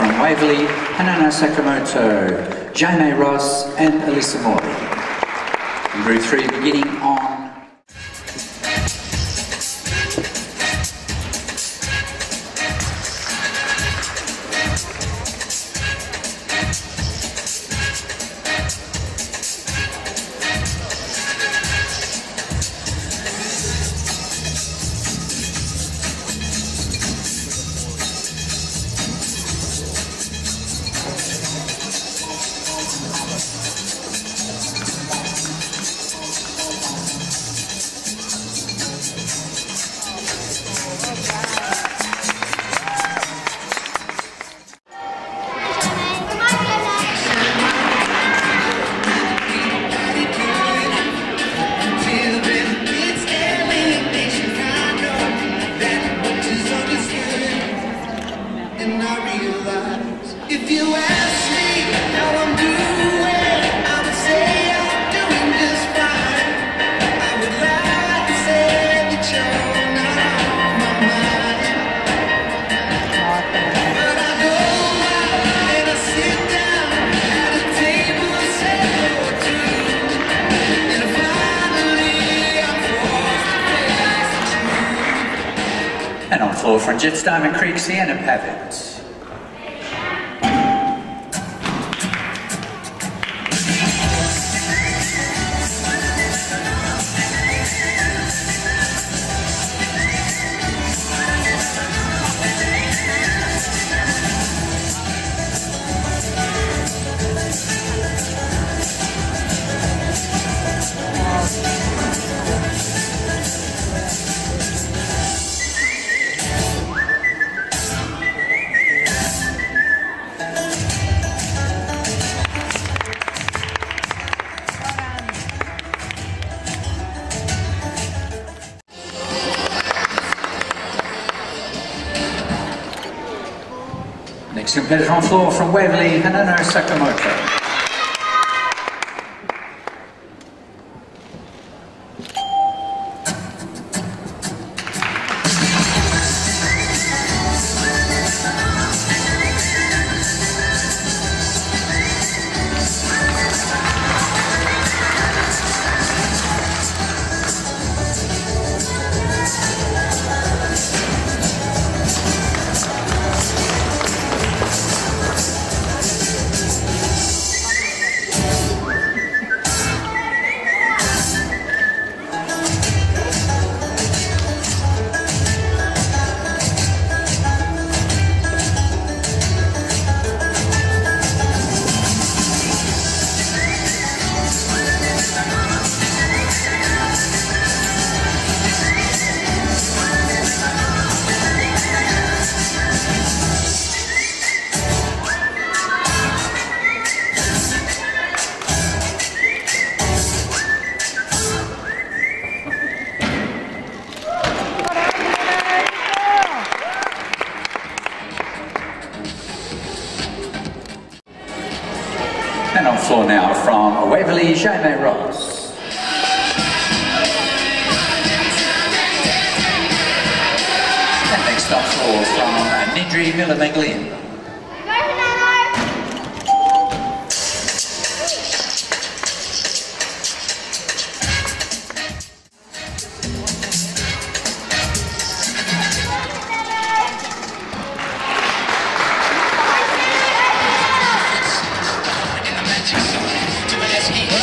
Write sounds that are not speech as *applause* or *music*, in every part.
From Waverley, Hanano Sakamoto, Jaime Ross, and Alyssa. In Group 3 beginning on Floor from Jets Diamond Creek, Sienna Pavitt. Competitor on floor from Waverley, and Hanano Sakamoto. And on floor now from Waverley, Jaime Ross. And next on floor from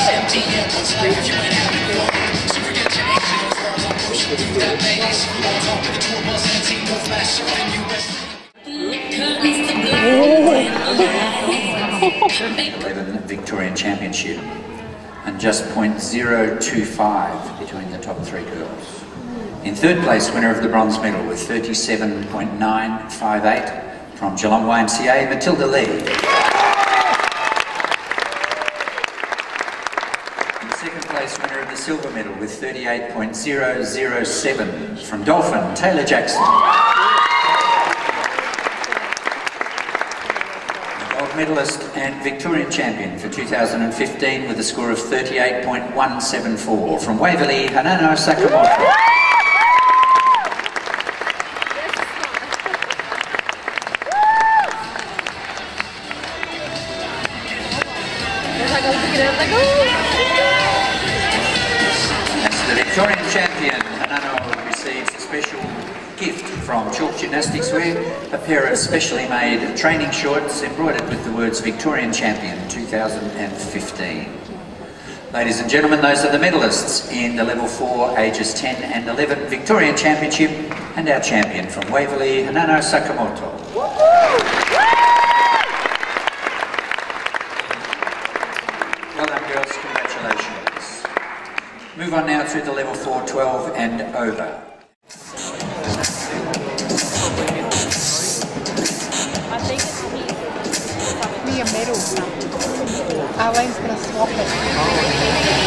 Nidri Miller McGlynn. Eleven Victorian Championship and just 0.025 between the top three girls. In third place, winner of the bronze medal with 37.958 from Geelong YMCA, Matilda Lee. place winner of the silver medal with 38.007 from Dolphin, Taylor Jackson. Gold medalist and Victorian champion for 2015 with a score of 38.174 from Waverley, Hanano Sakamoto. *laughs* Victorian champion, Hanano receives a special gift from Chalk Gymnastics Wear, a pair of specially made training shorts embroidered with the words Victorian Champion 2015. Ladies and gentlemen, those are the medalists in the level 4, ages 10 and 11 Victorian Championship and our champion from Waverley, Hanano Sakamoto. Move on now to the level 4, 12 and over. I think it's me. Me a medal. Arlene's going to swap it.